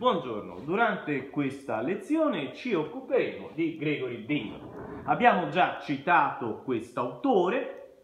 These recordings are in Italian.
Buongiorno, durante questa lezione ci occuperemo di Gregory Bateman. Abbiamo già citato quest'autore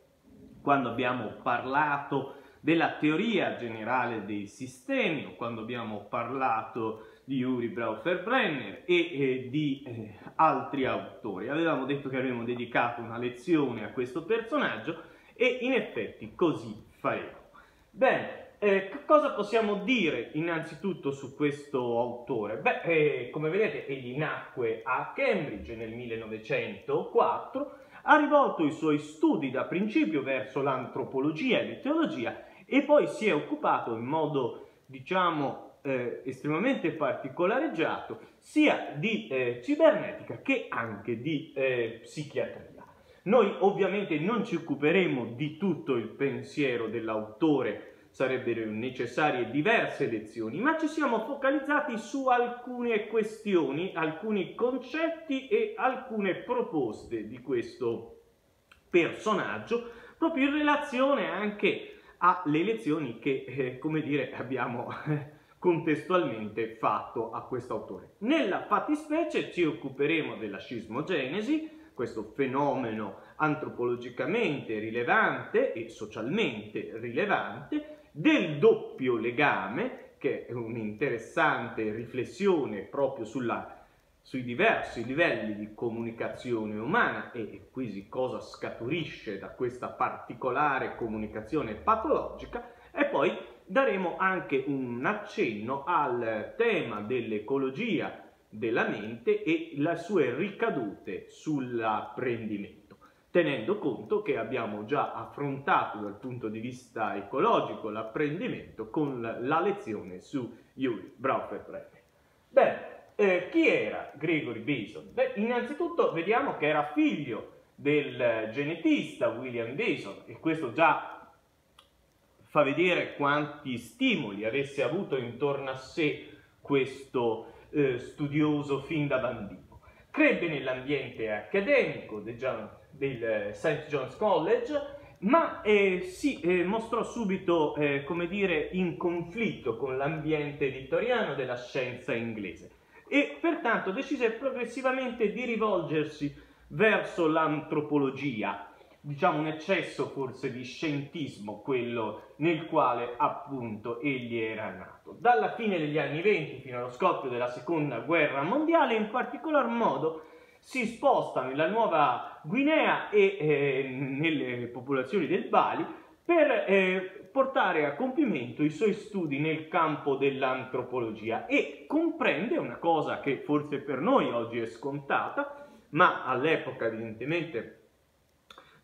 quando abbiamo parlato della teoria generale dei sistemi o quando abbiamo parlato di Uri Braufer-Brenner e eh, di eh, altri autori. Avevamo detto che avremmo dedicato una lezione a questo personaggio e in effetti così faremo. Bene, eh, cosa possiamo dire innanzitutto su questo autore? Beh, eh, come vedete, egli nacque a Cambridge nel 1904, ha rivolto i suoi studi da principio verso l'antropologia e l'eteologia e poi si è occupato in modo, diciamo, eh, estremamente particolareggiato sia di eh, cibernetica che anche di eh, psichiatria. Noi ovviamente non ci occuperemo di tutto il pensiero dell'autore sarebbero necessarie diverse lezioni, ma ci siamo focalizzati su alcune questioni, alcuni concetti e alcune proposte di questo personaggio, proprio in relazione anche alle lezioni che, eh, come dire, abbiamo eh, contestualmente fatto a questo autore. Nella fattispecie ci occuperemo della scismogenesi, questo fenomeno antropologicamente rilevante e socialmente rilevante, del doppio legame, che è un'interessante riflessione proprio sulla, sui diversi livelli di comunicazione umana e, e quindi cosa scaturisce da questa particolare comunicazione patologica e poi daremo anche un accenno al tema dell'ecologia della mente e le sue ricadute sull'apprendimento tenendo conto che abbiamo già affrontato dal punto di vista ecologico l'apprendimento con la lezione su Yuri Braufer-Brenner. Bene, eh, chi era Gregory Bason? Beh, innanzitutto vediamo che era figlio del genetista William Bason e questo già fa vedere quanti stimoli avesse avuto intorno a sé questo eh, studioso fin da bambino. Crebbe nell'ambiente accademico, già del eh, St. John's College, ma eh, si eh, mostrò subito, eh, come dire, in conflitto con l'ambiente vittoriano della scienza inglese e pertanto decise progressivamente di rivolgersi verso l'antropologia, diciamo un eccesso forse di scientismo, quello nel quale appunto egli era nato. Dalla fine degli anni venti fino allo scoppio della seconda guerra mondiale, in particolar modo si sposta nella Nuova Guinea e eh, nelle popolazioni del Bali per eh, portare a compimento i suoi studi nel campo dell'antropologia e comprende una cosa che forse per noi oggi è scontata, ma all'epoca evidentemente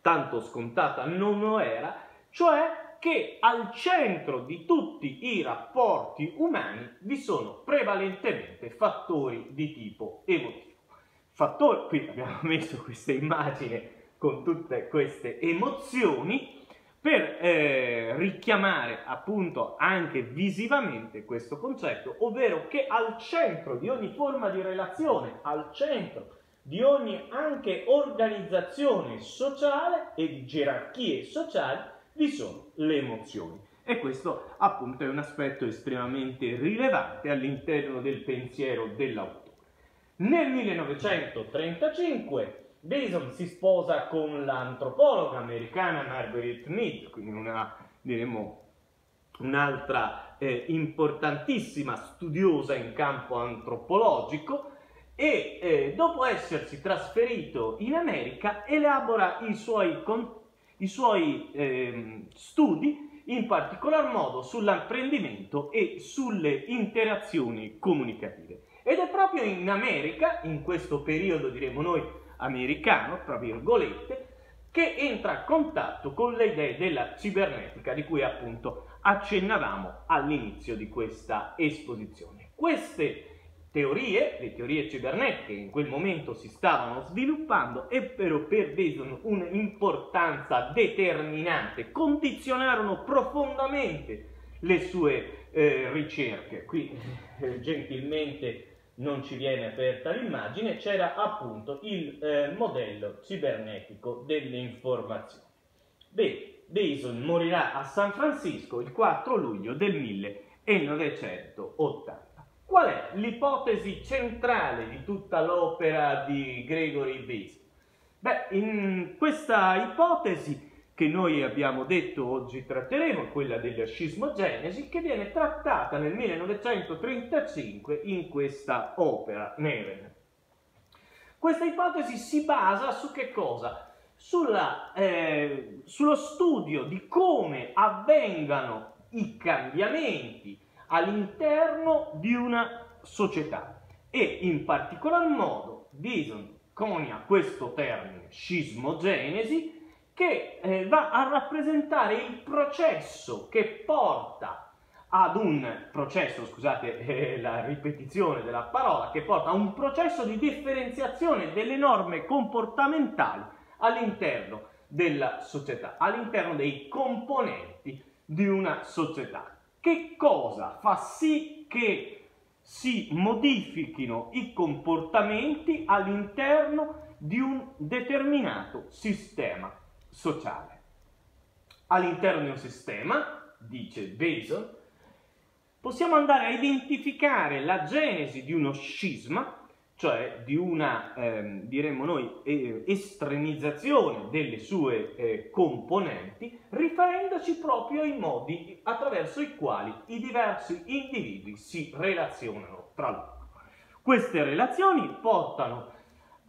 tanto scontata non lo era, cioè che al centro di tutti i rapporti umani vi sono prevalentemente fattori di tipo emotivo fattore, qui abbiamo messo questa immagine con tutte queste emozioni per eh, richiamare appunto anche visivamente questo concetto, ovvero che al centro di ogni forma di relazione, al centro di ogni anche organizzazione sociale e di gerarchie sociali vi sono le emozioni. E questo appunto è un aspetto estremamente rilevante all'interno del pensiero dell'autore. Nel 1935 Bason si sposa con l'antropologa americana Margaret Mead, quindi una, diremo, un'altra eh, importantissima studiosa in campo antropologico e eh, dopo essersi trasferito in America elabora i suoi, con, i suoi eh, studi in particolar modo sull'apprendimento e sulle interazioni comunicative. Ed è proprio in America, in questo periodo diremo noi americano, tra virgolette, che entra a contatto con le idee della cibernetica di cui appunto accennavamo all'inizio di questa esposizione. Queste teorie, le teorie cibernetiche in quel momento si stavano sviluppando, ebbero per Bason un'importanza determinante, condizionarono profondamente le sue eh, ricerche. Qui eh, gentilmente non ci viene aperta l'immagine, c'era appunto il eh, modello cibernetico delle informazioni. Bene, Bason morirà a San Francisco il 4 luglio del 1980. Qual è l'ipotesi centrale di tutta l'opera di Gregory Basin? Beh, in questa ipotesi che noi abbiamo detto oggi tratteremo, quella della scismogenesi, che viene trattata nel 1935 in questa opera, Neven. Questa ipotesi si basa su che cosa? Sulla, eh, sullo studio di come avvengano i cambiamenti all'interno di una società e in particolar modo Dison conia questo termine scismogenesi che eh, va a rappresentare il processo che porta ad un processo, scusate eh, la ripetizione della parola, che porta a un processo di differenziazione delle norme comportamentali all'interno della società, all'interno dei componenti di una società. Che cosa fa sì che si modifichino i comportamenti all'interno di un determinato sistema sociale. All'interno di un sistema, dice Bason, possiamo andare a identificare la genesi di uno scisma, cioè di una, eh, diremmo noi, eh, estremizzazione delle sue eh, componenti, riferendoci proprio ai modi attraverso i quali i diversi individui si relazionano tra loro. Queste relazioni portano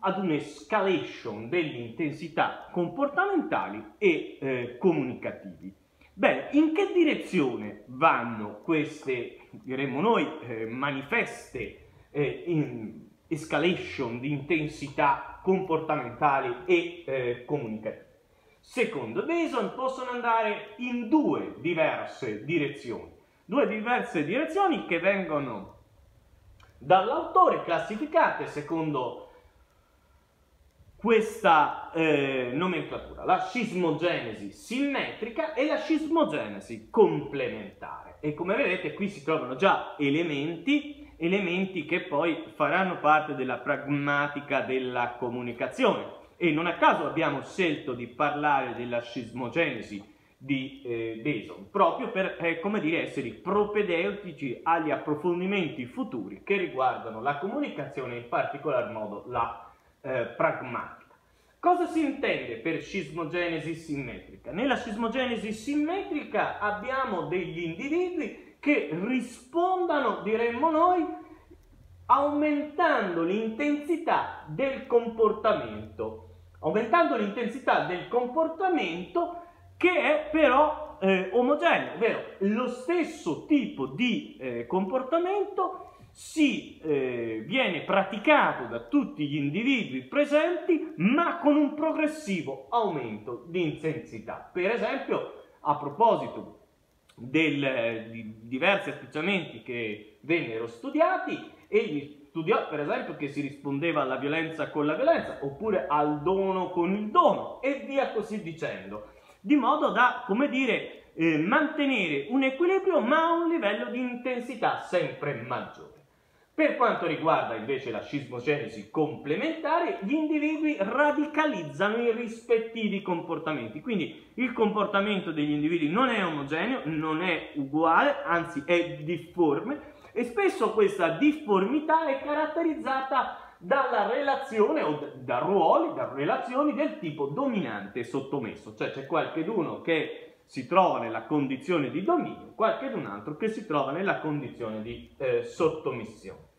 ad un'escalation delle intensità comportamentali e eh, comunicativi. Bene, in che direzione vanno queste, diremmo noi, eh, manifeste eh, in escalation di intensità comportamentali e eh, comunicative? Secondo Mason possono andare in due diverse direzioni, due diverse direzioni che vengono dall'autore classificate secondo questa eh, nomenclatura, la scismogenesi simmetrica e la scismogenesi complementare. E come vedete qui si trovano già elementi, elementi che poi faranno parte della pragmatica della comunicazione. E non a caso abbiamo scelto di parlare della scismogenesi di eh, Deson, proprio per, eh, come dire, essere propedeutici agli approfondimenti futuri che riguardano la comunicazione, in particolar modo la eh, pragmatica. Cosa si intende per scismogenesi simmetrica? Nella scismogenesi simmetrica abbiamo degli individui che rispondano, diremmo noi, aumentando l'intensità del comportamento, aumentando l'intensità del comportamento che è però eh, omogeneo, ovvero lo stesso tipo di eh, comportamento si eh, viene praticato da tutti gli individui presenti, ma con un progressivo aumento di intensità. Per esempio, a proposito del, di diversi atteggiamenti che vennero studiati, egli studiò per esempio che si rispondeva alla violenza con la violenza, oppure al dono con il dono, e via così dicendo, di modo da, come dire, eh, mantenere un equilibrio ma a un livello di intensità sempre maggiore. Per quanto riguarda invece la scismogenesi complementare, gli individui radicalizzano i rispettivi comportamenti, quindi il comportamento degli individui non è omogeneo, non è uguale, anzi è difforme e spesso questa difformità è caratterizzata dalla relazione o da ruoli, da relazioni del tipo dominante e sottomesso, cioè c'è qualcheduno che si trova nella condizione di dominio, qualche d'un altro che si trova nella condizione di eh, sottomissione.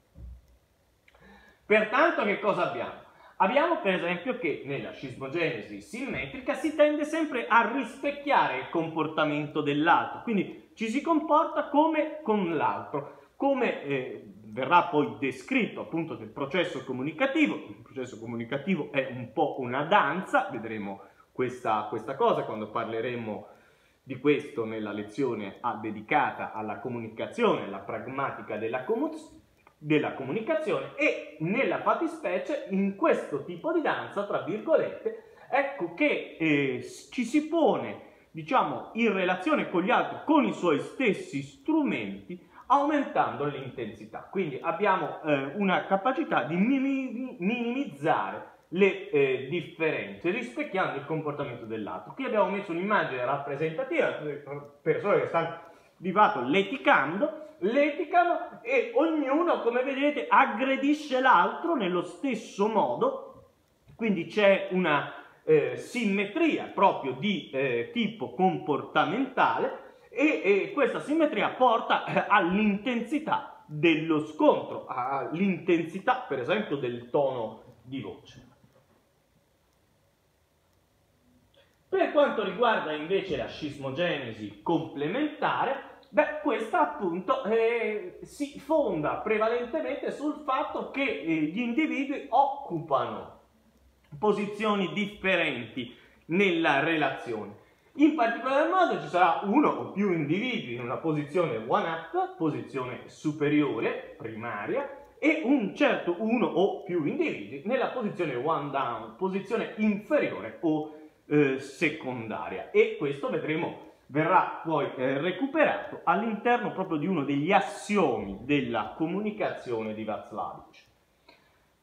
Pertanto che cosa abbiamo? Abbiamo per esempio che nella scismogenesi simmetrica si tende sempre a rispecchiare il comportamento dell'altro, quindi ci si comporta come con l'altro, come eh, verrà poi descritto appunto del processo comunicativo, il processo comunicativo è un po' una danza, vedremo questa, questa cosa quando parleremo di questo nella lezione dedicata alla comunicazione, alla pragmatica della, comu- della comunicazione e nella fattispecie in questo tipo di danza, tra virgolette, ecco che eh, ci si pone diciamo in relazione con gli altri con i suoi stessi strumenti aumentando l'intensità. Quindi abbiamo eh, una capacità di minimizzare le eh, differenze rispecchiando il comportamento dell'altro. Qui abbiamo messo un'immagine rappresentativa, persone che stanno di fatto leticando, leticano e ognuno, come vedete, aggredisce l'altro nello stesso modo, quindi c'è una eh, simmetria proprio di eh, tipo comportamentale e, e questa simmetria porta eh, all'intensità dello scontro, all'intensità per esempio del tono di voce. Per quanto riguarda invece la scismogenesi complementare, beh, questa appunto eh, si fonda prevalentemente sul fatto che eh, gli individui occupano posizioni differenti nella relazione. In particolar modo ci sarà uno o più individui in una posizione one up, posizione superiore, primaria, e un certo uno o più individui nella posizione one down, posizione inferiore o eh, secondaria. E questo vedremo verrà poi eh, recuperato all'interno proprio di uno degli assiomi della comunicazione di Václavic.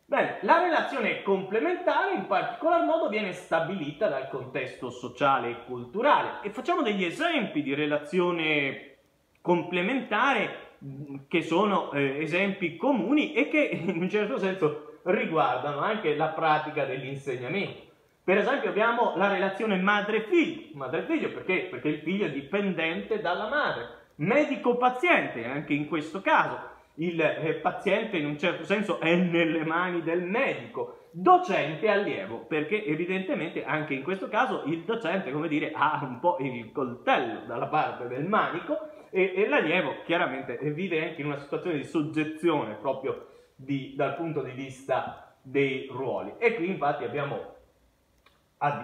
Bene, la relazione complementare in particolar modo viene stabilita dal contesto sociale e culturale e facciamo degli esempi di relazione complementare mm, che sono eh, esempi comuni e che in un certo senso riguardano anche la pratica dell'insegnamento. Per esempio abbiamo la relazione madre-figlio, madre-figlio perché? Perché il figlio è dipendente dalla madre, medico-paziente anche in questo caso, il eh, paziente in un certo senso è nelle mani del medico, docente allievo, perché evidentemente anche in questo caso il docente, come dire, ha un po' il coltello dalla parte del manico e, e l'allievo chiaramente vive anche in una situazione di soggezione proprio di, dal punto di vista dei ruoli. E qui infatti abbiamo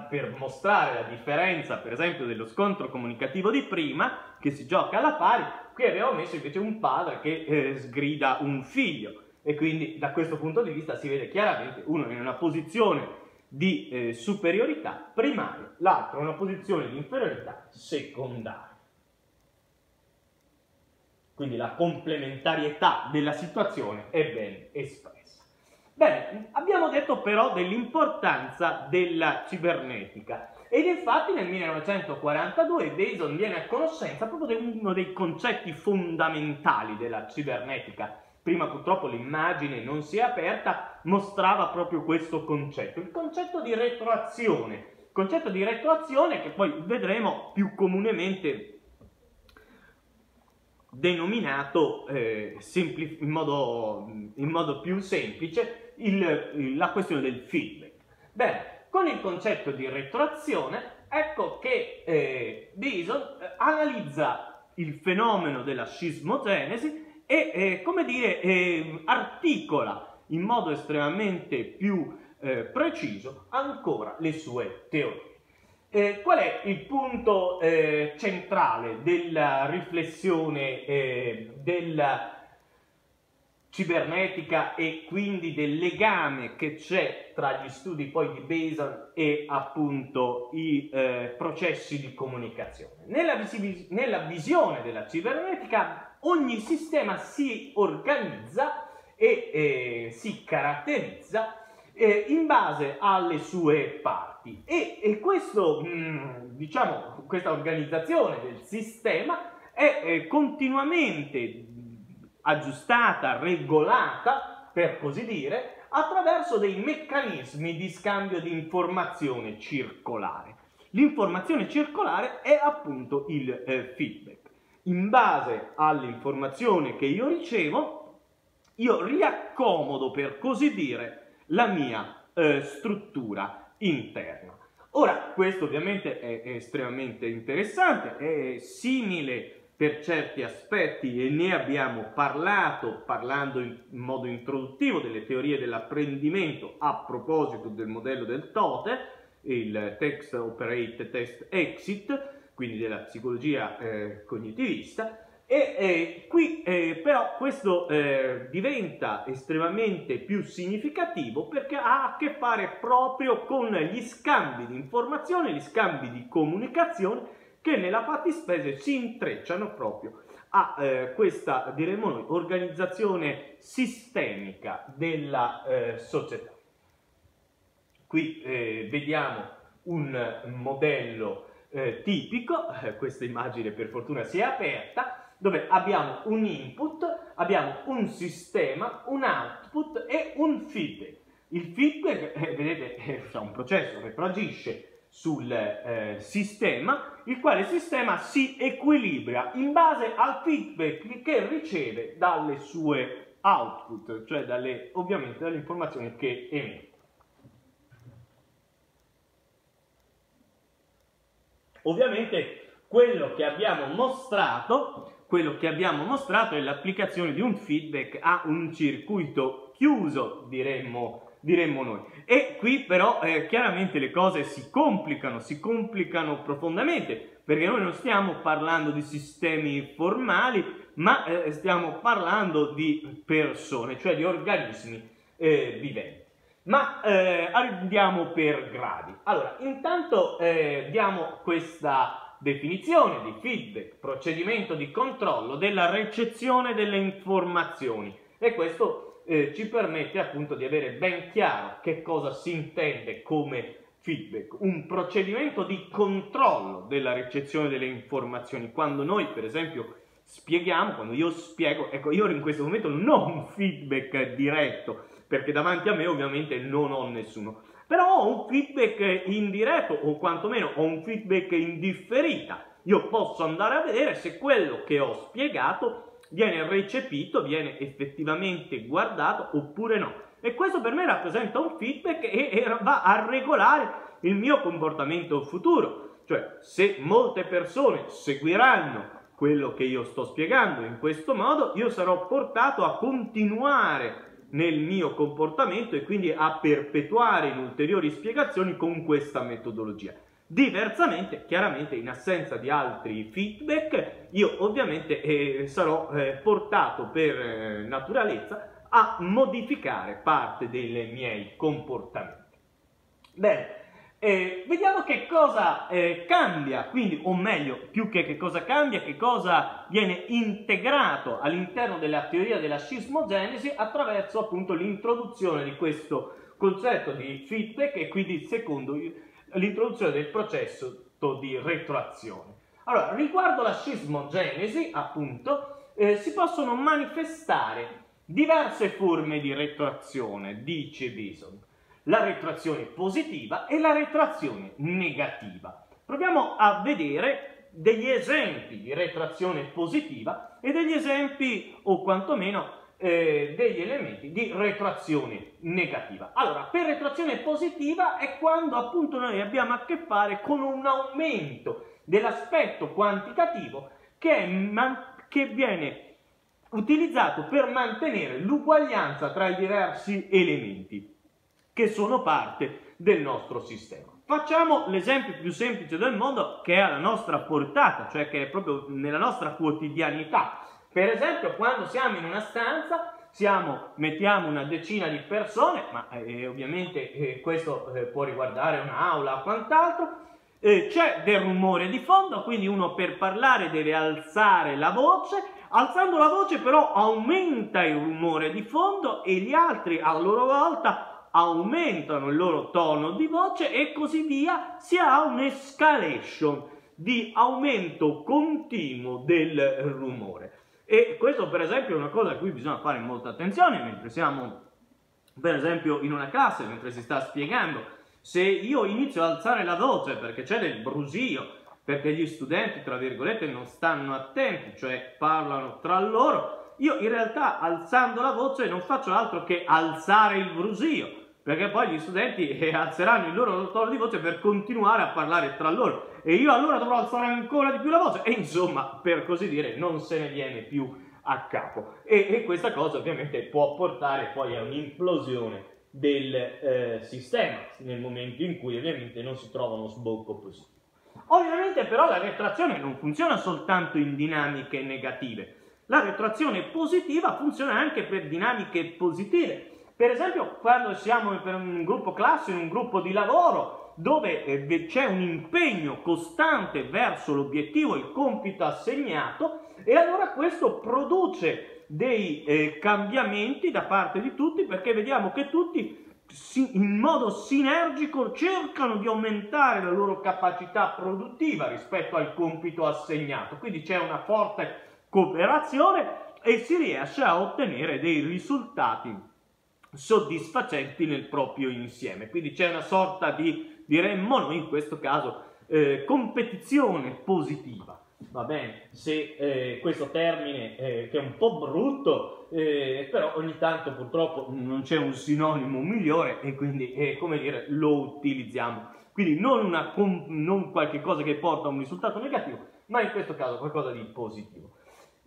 per mostrare la differenza, per esempio, dello scontro comunicativo di prima, che si gioca alla pari, qui abbiamo messo invece un padre che eh, sgrida un figlio e quindi da questo punto di vista si vede chiaramente uno in una posizione di eh, superiorità primaria, l'altro in una posizione di inferiorità secondaria. Quindi la complementarietà della situazione è ben espressa. Bene, abbiamo detto però dell'importanza della cibernetica ed infatti nel 1942 Mason viene a conoscenza proprio di uno dei concetti fondamentali della cibernetica. Prima purtroppo l'immagine non si è aperta, mostrava proprio questo concetto, il concetto di retroazione. Concetto di retroazione che poi vedremo più comunemente denominato eh, in, modo, in modo più semplice il, la questione del feedback. Bene, con il concetto di retroazione, ecco che eh, Bison eh, analizza il fenomeno della scismogenesi e, eh, come dire, eh, articola in modo estremamente più eh, preciso ancora le sue teorie. Eh, qual è il punto centrale della riflessione della cibernetica e quindi del legame che c'è tra gli studi poi di Bason e appunto i eh, processi di comunicazione. Nella, visiv- nella visione della cibernetica ogni sistema si organizza e eh, si caratterizza eh, in base alle sue parti e, e questo, mh, mm, diciamo, questa organizzazione del sistema è eh, continuamente aggiustata, regolata, per così dire, attraverso dei meccanismi di scambio di informazione circolare. L'informazione circolare è appunto il eh, feedback. In base all'informazione che io ricevo, io riaccomodo, per così dire, la mia eh, struttura interna. Ora, questo ovviamente è, estremamente interessante, è simile per certi aspetti e ne abbiamo parlato parlando in modo introduttivo delle teorie dell'apprendimento a proposito del modello del TOTE, il Text Operate Test Exit, quindi della psicologia eh, cognitivista, e eh, qui eh, però questo eh, diventa estremamente più significativo perché ha a che fare proprio con gli scambi di informazione, gli scambi di comunicazione che nella fattispecie si intrecciano proprio a eh, questa, diremmo noi, organizzazione sistemica della eh, società. Qui eh, vediamo un modello eh, tipico, eh, questa immagine per fortuna si è aperta, dove abbiamo un input, abbiamo un sistema, un output e un feedback. Il feedback, eh, vedete, è un processo che proagisce sul eh, sistema, il quale sistema si equilibra in base al feedback che riceve dalle sue output, cioè dalle, ovviamente dalle informazioni che emette. Ovviamente quello che abbiamo mostrato, quello che abbiamo mostrato è l'applicazione di un feedback a un circuito chiuso, diremmo, diremmo noi. E qui però eh, chiaramente le cose si complicano, si complicano profondamente, perché noi non stiamo parlando di sistemi formali, ma eh, stiamo parlando di persone, cioè di organismi eh, viventi. Ma eh, andiamo per gradi. Allora, intanto eh, diamo questa definizione di feedback, procedimento di controllo della ricezione delle informazioni e questo eh, ci permette appunto di avere ben chiaro che cosa si intende come feedback, un procedimento di controllo della ricezione delle informazioni. Quando noi per esempio spieghiamo, quando io spiego, ecco io in questo momento non ho un feedback diretto perché davanti a me ovviamente non ho nessuno però ho un feedback indiretto o quantomeno ho un feedback indifferita. Io posso andare a vedere se quello che ho spiegato viene recepito, viene effettivamente guardato oppure no. E questo per me rappresenta un feedback e, va a regolare il mio comportamento futuro. Cioè, se molte persone seguiranno quello che io sto spiegando in questo modo, io sarò portato a continuare nel mio comportamento e quindi a perpetuare in ulteriori spiegazioni con questa metodologia. Diversamente, chiaramente in assenza di altri feedback, io ovviamente eh, sarò eh, portato per eh, naturalezza a modificare parte dei miei comportamenti. Bene, eh, vediamo che cosa eh, cambia, quindi, o meglio, più che che cosa cambia, che cosa viene integrato all'interno della teoria della scismogenesi attraverso appunto l'introduzione di questo concetto di feedback e quindi secondo l'introduzione del processo di retroazione. Allora, riguardo la scismogenesi, appunto, eh, si possono manifestare diverse forme di retroazione, dice Bison la retroazione positiva e la retroazione negativa. Proviamo a vedere degli esempi di retroazione positiva e degli esempi o quantomeno eh, degli elementi di retroazione negativa. Allora, per retroazione positiva è quando appunto noi abbiamo a che fare con un aumento dell'aspetto quantitativo che, man- che viene utilizzato per mantenere l'uguaglianza tra i diversi elementi che sono parte del nostro sistema. Facciamo l'esempio più semplice del mondo che è alla nostra portata, cioè che è proprio nella nostra quotidianità. Per esempio, quando siamo in una stanza, siamo, mettiamo una decina di persone, ma eh, ovviamente eh, questo eh, può riguardare un'aula o quant'altro, eh, c'è del rumore di fondo, quindi uno per parlare deve alzare la voce, alzando la voce però aumenta il rumore di fondo e gli altri a loro volta aumentano il loro tono di voce e così via, si ha un'escalation di aumento continuo del rumore. E questo per esempio è una cosa a cui bisogna fare molta attenzione mentre siamo per esempio in una classe, mentre si sta spiegando. Se io inizio ad alzare la voce perché c'è del brusio, perché gli studenti, tra virgolette, non stanno attenti, cioè parlano tra loro, io in realtà alzando la voce non faccio altro che alzare il brusio perché poi gli studenti alzeranno il loro tono di voce per continuare a parlare tra loro. E io allora dovrò alzare ancora di più la voce. E insomma per così dire non se ne viene più a capo. E, e questa cosa ovviamente può portare poi a un'implosione del eh, sistema nel momento in cui ovviamente non si trova uno sbocco positivo. Ovviamente però la retrazione non funziona soltanto in dinamiche negative, la retrazione positiva funziona anche per dinamiche positive per esempio, quando siamo per un gruppo classe, in un gruppo di lavoro, dove eh, c'è un impegno costante verso l'obiettivo, il compito assegnato, e allora questo produce dei eh, cambiamenti da parte di tutti perché vediamo che tutti in modo sinergico cercano di aumentare la loro capacità produttiva rispetto al compito assegnato. Quindi c'è una forte cooperazione e si riesce a ottenere dei risultati soddisfacenti nel proprio insieme. Quindi c'è una sorta di, diremmo noi in questo caso, eh, competizione positiva. Va bene, se eh, questo termine eh, che è un po' brutto, eh, però ogni tanto purtroppo non c'è un sinonimo migliore e quindi, eh, come dire, lo utilizziamo. Quindi non, una, non qualche cosa che porta a un risultato negativo, ma in questo caso qualcosa di positivo.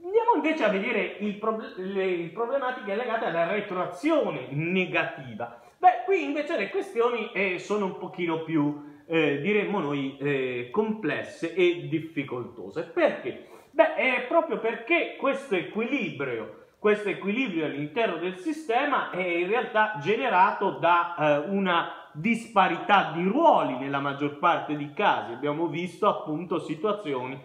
Andiamo invece a vedere prob- le problematiche legate alla retroazione negativa. Beh, qui invece le questioni eh, sono un pochino più, eh, diremmo noi, eh, complesse e difficoltose. Perché? Beh, è proprio perché questo equilibrio, questo equilibrio all'interno del sistema è in realtà generato da eh, una disparità di ruoli nella maggior parte dei casi. Abbiamo visto appunto situazioni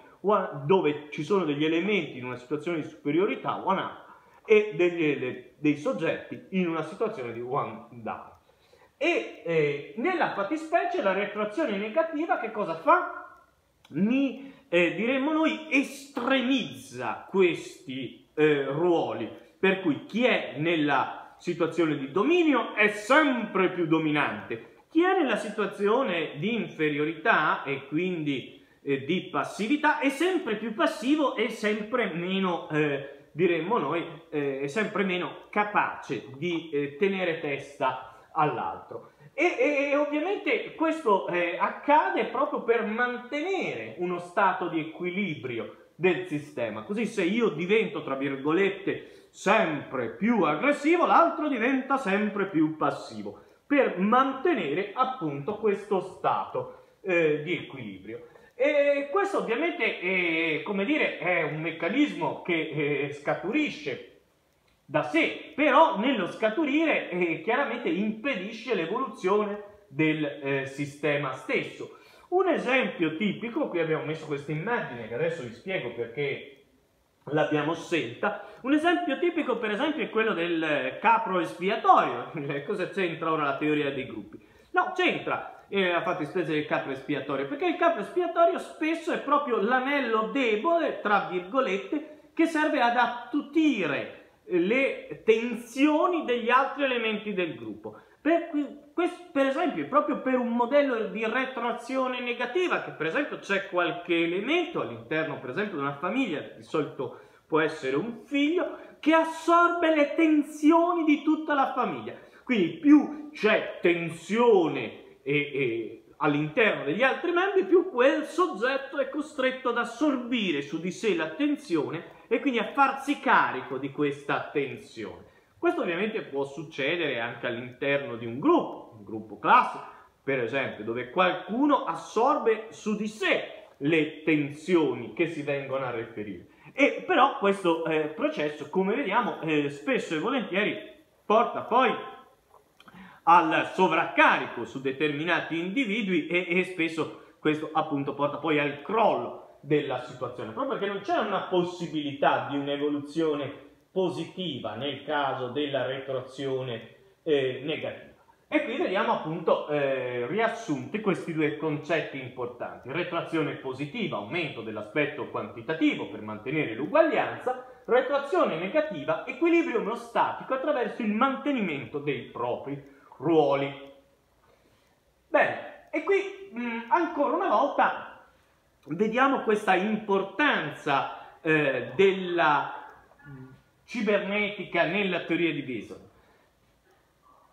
dove ci sono degli elementi in una situazione di superiorità, one up, e degli, dei soggetti in una situazione di one down. E eh, nella fattispecie la retroazione negativa che cosa fa? Mi, eh, diremmo noi, estremizza questi eh, ruoli, per cui chi è nella situazione di dominio è sempre più dominante. Chi è nella situazione di inferiorità e quindi eh, di passività è sempre più passivo e sempre meno, eh, diremmo noi, eh, sempre meno capace di eh, tenere testa all'altro. E, e ovviamente questo eh, accade proprio per mantenere uno stato di equilibrio del sistema. Così se io divento, tra virgolette, sempre più aggressivo, l'altro diventa sempre più passivo, per mantenere appunto questo stato eh, di equilibrio. E questo ovviamente è, come dire, è un meccanismo che eh, scaturisce da sé, però nello scaturire eh, chiaramente impedisce l'evoluzione del eh, sistema stesso. Un esempio tipico, qui abbiamo messo questa immagine che adesso vi spiego perché l'abbiamo scelta. Un esempio tipico, per esempio, è quello del capro espiatorio. Cosa c'entra ora la teoria dei gruppi? No, c'entra eh, la fattispecie del capro espiatorio, perché il capro espiatorio spesso è proprio l'anello debole, tra virgolette, che serve ad attutire le tensioni degli altri elementi del gruppo. Per, per esempio, proprio per un modello di retroazione negativa, che per esempio c'è qualche elemento all'interno, per esempio, di una famiglia, di solito può essere un figlio, che assorbe le tensioni di tutta la famiglia. Quindi più c'è tensione e, all'interno degli altri membri, più quel soggetto è costretto ad assorbire su di sé l'attenzione e quindi a farsi carico di questa tensione. Questo ovviamente può succedere anche all'interno di un gruppo, un gruppo classe, per esempio, dove qualcuno assorbe su di sé le tensioni che si vengono a riferire. E però questo eh, processo, come vediamo, eh, spesso e volentieri porta poi al sovraccarico su determinati individui e, e spesso questo appunto porta poi al crollo della situazione, proprio perché non c'è una possibilità di un'evoluzione positiva nel caso della retroazione eh, negativa. E qui vediamo appunto eh, riassunti questi due concetti importanti. Retroazione positiva, aumento dell'aspetto quantitativo per mantenere l'uguaglianza, retroazione negativa, equilibrio omostatico attraverso il mantenimento dei propri ruoli. Bene, e qui mh, ancora una volta vediamo questa importanza eh, della cibernetica nella teoria di Bison.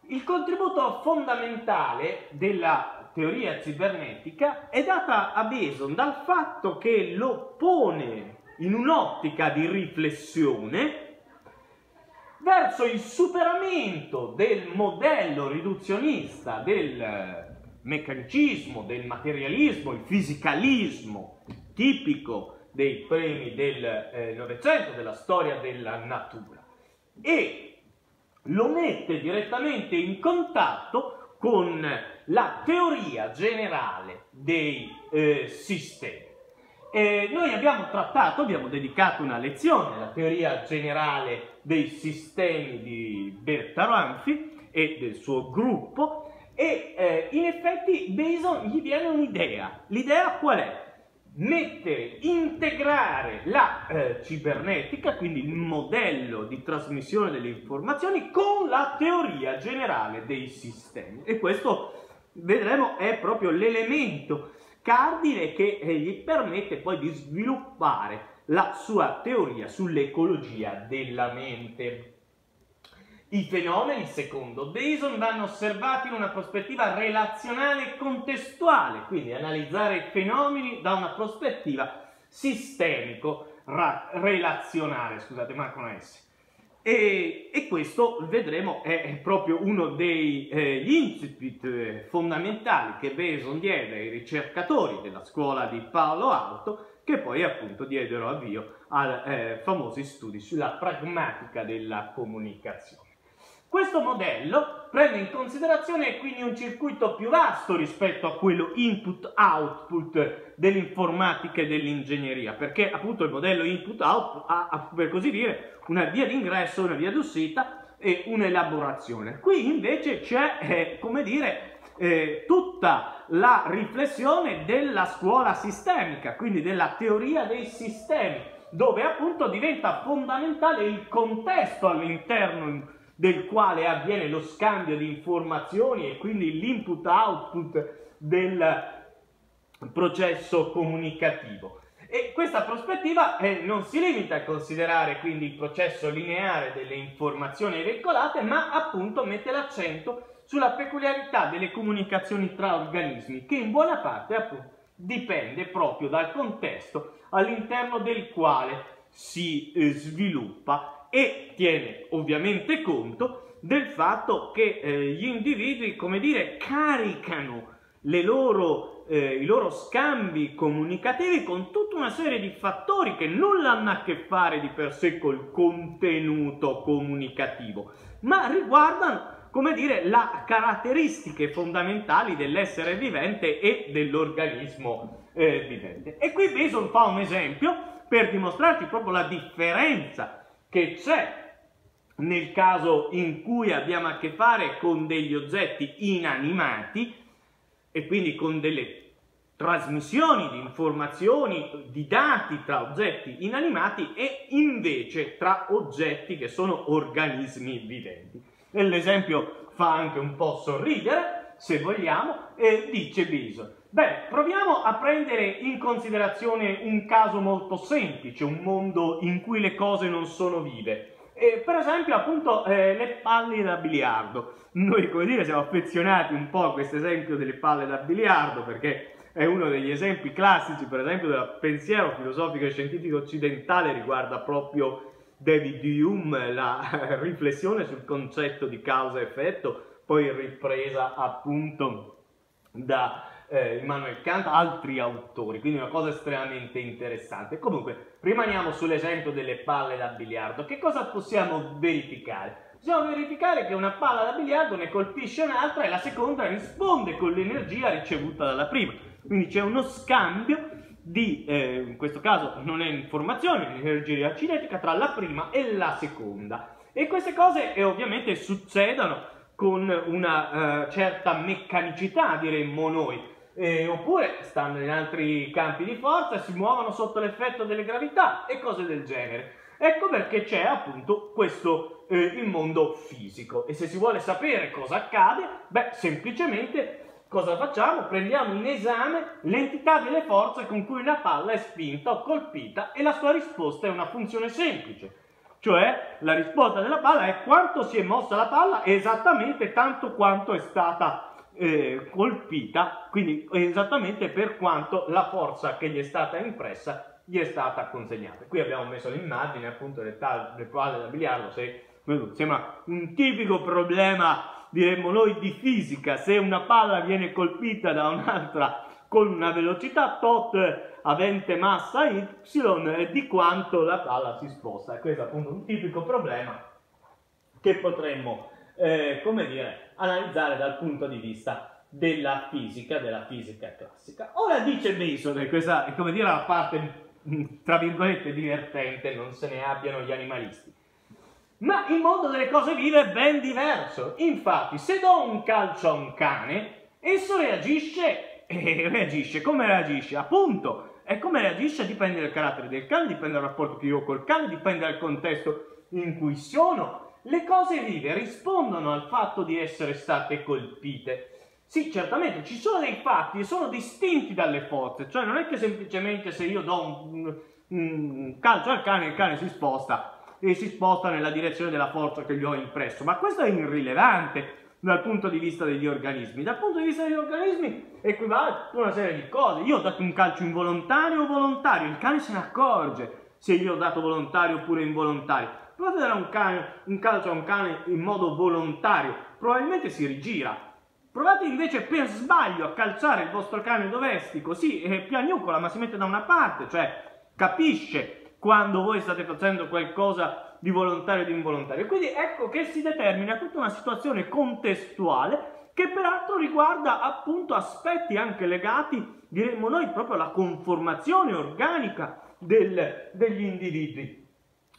Il contributo fondamentale della teoria cibernetica è data a Beson dal fatto che lo pone in un'ottica di riflessione verso il superamento del modello riduzionista del meccanicismo, del materialismo, il fisicalismo tipico dei premi del eh, Novecento, della storia della natura, e lo mette direttamente in contatto con la teoria generale dei eh, sistemi. E noi abbiamo trattato, abbiamo dedicato una lezione alla teoria generale dei sistemi di Bertaranfi e del suo gruppo e eh, in effetti Bason gli viene un'idea. L'idea qual è? mettere, integrare la eh, cibernetica, quindi il modello di trasmissione delle informazioni, con la teoria generale dei sistemi. E questo, vedremo, è proprio l'elemento cardine che eh, gli permette poi di sviluppare la sua teoria sull'ecologia della mente. I fenomeni, secondo Bason, vanno osservati in una prospettiva relazionale e contestuale, quindi analizzare i fenomeni da una prospettiva sistemico-relazionale, scusate, ma con S. E, e, questo vedremo è proprio uno degli eh, incipit eh, fondamentali che Bason diede ai ricercatori della scuola di Paolo Alto che poi appunto diedero avvio ai eh, famosi studi sulla pragmatica della comunicazione. Questo modello prende in considerazione quindi un circuito più vasto rispetto a quello input-output dell'informatica e dell'ingegneria, perché appunto il modello input-output ha, per così dire, una via d'ingresso, una via d'uscita e un'elaborazione. Qui invece c'è, eh, come dire, eh, tutta la riflessione della scuola sistemica, quindi della teoria dei sistemi, dove appunto diventa fondamentale il contesto all'interno del quale avviene lo scambio di informazioni e quindi l'input-output del processo comunicativo. E questa prospettiva eh, non si limita a considerare quindi il processo lineare delle informazioni veicolate, ma appunto mette l'accento sulla peculiarità delle comunicazioni tra organismi, che in buona parte appunto dipende proprio dal contesto all'interno del quale si eh, sviluppa e tiene ovviamente conto del fatto che eh, gli individui, come dire, caricano loro, eh, i loro scambi comunicativi con tutta una serie di fattori che nulla hanno a che fare di per sé col contenuto comunicativo, ma riguardano, come dire, le caratteristiche fondamentali dell'essere vivente e dell'organismo eh, vivente. E qui Mason fa un esempio per dimostrarti proprio la differenza che c'è nel caso in cui abbiamo a che fare con degli oggetti inanimati e quindi con delle trasmissioni di informazioni, di dati tra oggetti inanimati e invece tra oggetti che sono organismi viventi. E l'esempio fa anche un po' sorridere, se vogliamo, e dice Bison. Beh, proviamo a prendere in considerazione un caso molto semplice, un mondo in cui le cose non sono vive. E, per esempio, appunto, eh, le palle da biliardo. Noi, come dire, siamo affezionati un po' a questo esempio delle palle da biliardo perché è uno degli esempi classici, per esempio, del pensiero filosofico e scientifico occidentale riguarda proprio David Hume, la riflessione sul concetto di causa-effetto, poi ripresa appunto da eh, Immanuel Kant, altri autori, quindi una cosa estremamente interessante. Comunque, rimaniamo sull'esempio delle palle da biliardo. Che cosa possiamo verificare? Possiamo verificare che una palla da biliardo ne colpisce un'altra e la seconda risponde con l'energia ricevuta dalla prima. Quindi c'è uno scambio di, eh, in questo caso non è informazione, energia cinetica tra la prima e la seconda. E queste cose eh, ovviamente succedono con una uh, certa meccanicità, diremmo noi eh, oppure stanno in altri campi di forza, si muovono sotto l'effetto delle gravità e cose del genere. Ecco perché c'è appunto questo eh, il mondo fisico e se si vuole sapere cosa accade, beh, semplicemente cosa facciamo? Prendiamo in esame l'entità delle forze con cui una palla è spinta o colpita e la sua risposta è una funzione semplice. Cioè la risposta della palla è quanto si è mossa la palla esattamente tanto quanto è stata eh, colpita, quindi esattamente per quanto la forza che gli è stata impressa gli è stata consegnata. Qui abbiamo messo l'immagine appunto del, tal, del palle da biliardo, se, sembra un tipico problema, diremmo noi, di fisica, se una palla viene colpita da un'altra con una velocità tot avente massa y di quanto la palla si sposta. E questo è appunto un tipico problema che potremmo eh, come dire, analizzare dal punto di vista della fisica, della fisica classica. Ora dice Mason, e questa è come dire la parte, mm, tra virgolette, divertente, non se ne abbiano gli animalisti. Ma il mondo delle cose vive è ben diverso. Infatti, se do un calcio a un cane, esso reagisce e reagisce. Come reagisce? Appunto, E come reagisce dipende dal carattere del cane, dipende dal rapporto che io ho col cane, dipende dal contesto in cui sono. Le cose vive rispondono al fatto di essere state colpite. Sì, certamente ci sono dei fatti e sono distinti dalle forze, cioè non è che semplicemente se io do un, un calcio al cane il cane si sposta e si sposta nella direzione della forza che gli ho impresso, ma questo è irrilevante dal punto di vista degli organismi. Dal punto di vista degli organismi equivale a una serie di cose. Io ho dato un calcio involontario o volontario, il cane se ne accorge se io ho dato volontario oppure involontario. Provate a dare un, cane, un calcio a un cane in modo volontario, probabilmente si rigira. Provate invece per sbaglio a calciare il vostro cane domestico, sì, è piagnucola, ma si mette da una parte, cioè capisce quando voi state facendo qualcosa di volontario e di involontario. Quindi ecco che si determina tutta una situazione contestuale che peraltro riguarda appunto aspetti anche legati, diremmo noi, proprio alla conformazione organica del, degli individui.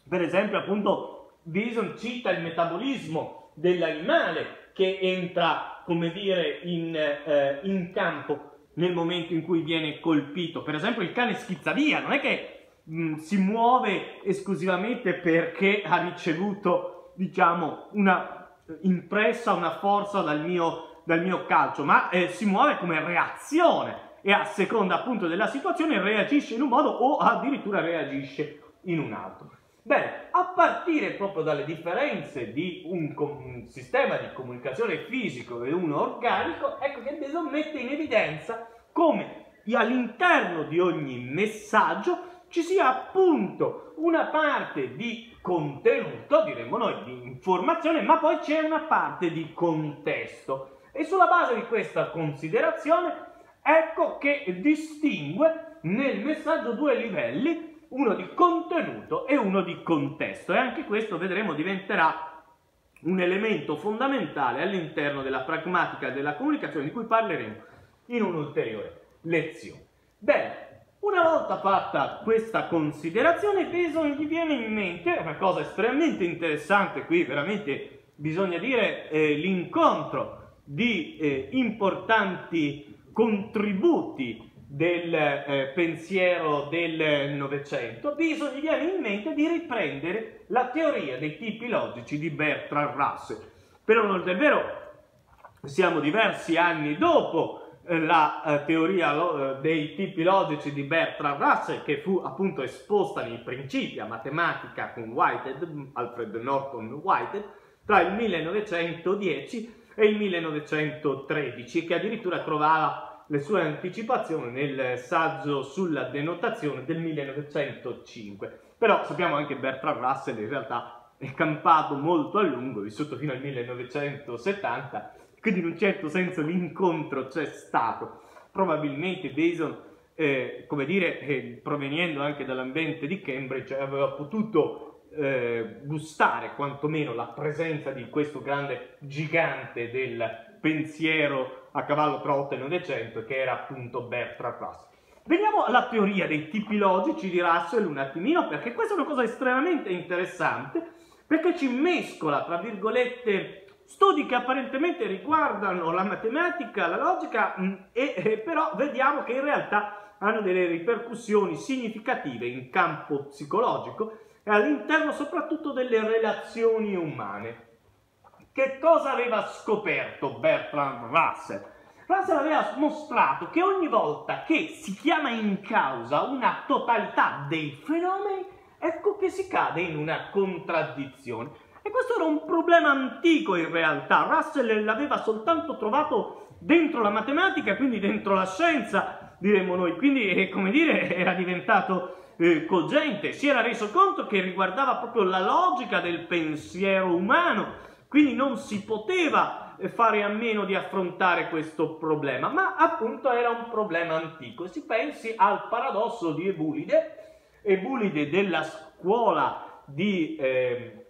Per esempio, appunto, Bison cita il metabolismo dell'animale che entra, come dire, in, eh, in campo nel momento in cui viene colpito. Per esempio, il cane schizza via, non è che mh, mm, si muove esclusivamente perché ha ricevuto, diciamo, una impressa, una forza dal mio, dal mio calcio, ma eh, si muove come reazione e a seconda appunto della situazione reagisce in un modo o addirittura reagisce in un altro. Bene, a partire proprio dalle differenze di un, un sistema di comunicazione fisico e uno organico, ecco che Beson mette in evidenza come all'interno di ogni messaggio ci sia appunto una parte di contenuto, diremmo noi, di informazione, ma poi c'è una parte di contesto. E sulla base di questa considerazione, ecco che distingue nel messaggio due livelli, uno di contenuto e uno di contesto. E anche questo, vedremo, diventerà un elemento fondamentale all'interno della pragmatica della comunicazione di cui parleremo in un'ulteriore lezione. Bene, una volta fatta questa considerazione, Beson gli viene in mente una cosa estremamente interessante, qui veramente bisogna dire eh, l'incontro di eh, importanti contributi del eh, pensiero del Novecento, Beson gli viene in mente di riprendere la teoria dei tipi logici di Bertrand Russell. Per onore del vero, siamo diversi anni dopo la eh, teoria eh, dei tipi logici di Bertrand Russell che fu appunto esposta nei principi a matematica con Whitehead, Alfred Norton Whitehead, tra il 1910 e il 1913 che addirittura trovava le sue anticipazioni nel saggio sulla denotazione del 1905. Però sappiamo anche che Bertrand Russell in realtà è campato molto a lungo, vissuto fino al 1970 quindi in un certo senso l'incontro c'è stato. Probabilmente Bason, eh, come dire, eh, proveniendo anche dall'ambiente di Cambridge, aveva potuto eh, gustare quantomeno la presenza di questo grande gigante del pensiero a cavallo tra 8 e 900 che era appunto Bertrand Russell. Veniamo alla teoria dei tipi logici di Russell un attimino perché questa è una cosa estremamente interessante perché ci mescola, tra virgolette, studi che apparentemente riguardano la matematica, la logica, mm, e, e però vediamo che in realtà hanno delle ripercussioni significative in campo psicologico e all'interno soprattutto delle relazioni umane. Che cosa aveva scoperto Bertrand Russell? Russell aveva mostrato che ogni volta che si chiama in causa una totalità dei fenomeni, ecco che si cade in una contraddizione. E questo era un problema antico in realtà. Russell l'aveva soltanto trovato dentro la matematica, quindi dentro la scienza, diremmo noi. Quindi, eh, come dire, era diventato eh, cogente. Si era reso conto che riguardava proprio la logica del pensiero umano. Quindi non si poteva eh, fare a meno di affrontare questo problema, ma appunto era un problema antico. Si pensi al paradosso di Ebulide, Ebulide della scuola di eh,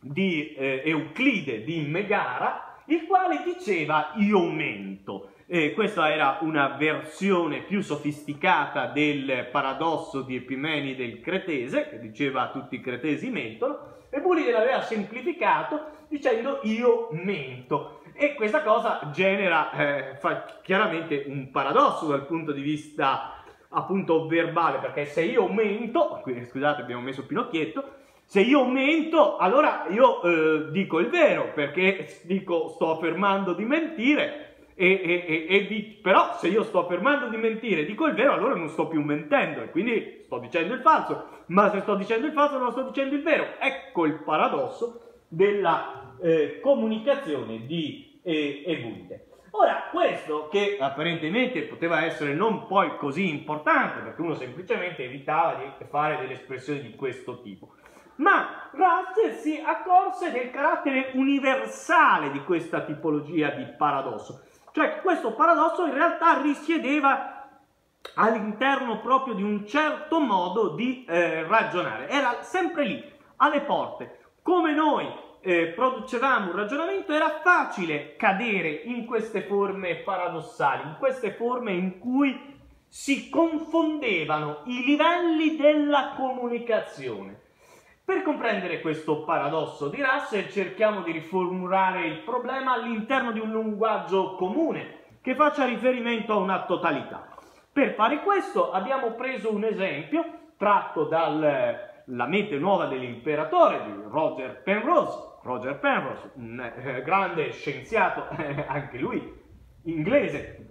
di eh, Euclide di Megara, il quale diceva io mento. Eh, questa era una versione più sofisticata del paradosso di Epimenide il Cretese, che diceva tutti i cretesi mentono, e Bulide l'aveva semplificato dicendo io mento. E questa cosa genera eh, chiaramente un paradosso dal punto di vista appunto verbale, perché se io mento, scusate abbiamo messo Pinocchietto, se io mento allora io eh, dico il vero, perché dico sto affermando di mentire, e, e, e, di, però se io sto affermando di mentire e dico il vero, allora non sto più mentendo e quindi sto dicendo il falso, ma se sto dicendo il falso non sto dicendo il vero. Ecco il paradosso della eh, comunicazione di eh, Ebuide. Ora, questo che apparentemente poteva essere non poi così importante, perché uno semplicemente evitava di fare delle espressioni di questo tipo, ma Russell si accorse del carattere universale di questa tipologia di paradosso cioè questo paradosso in realtà risiedeva all'interno proprio di un certo modo di eh, ragionare, era sempre lì, alle porte. Come noi eh, producevamo un ragionamento, era facile cadere in queste forme paradossali, in queste forme in cui si confondevano i livelli della comunicazione. Per comprendere questo paradosso di Russell cerchiamo di riformulare il problema all'interno di un linguaggio comune che faccia riferimento a una totalità. Per fare questo abbiamo preso un esempio tratto dalla mente nuova dell'imperatore di Roger Penrose. Roger Penrose, un eh, grande scienziato, anche lui inglese,